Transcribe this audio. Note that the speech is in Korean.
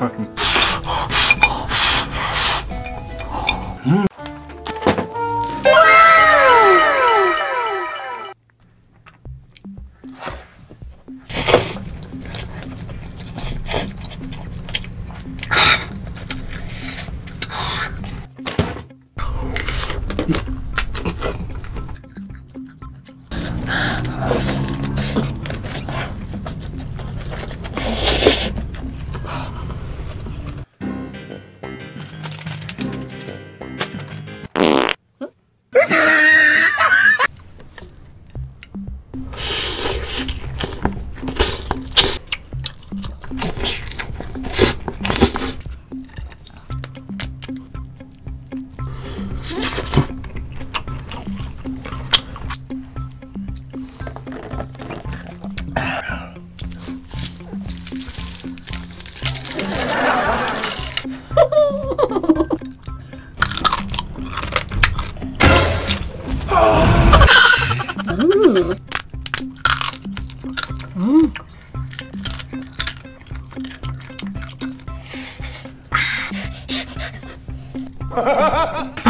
one. 음.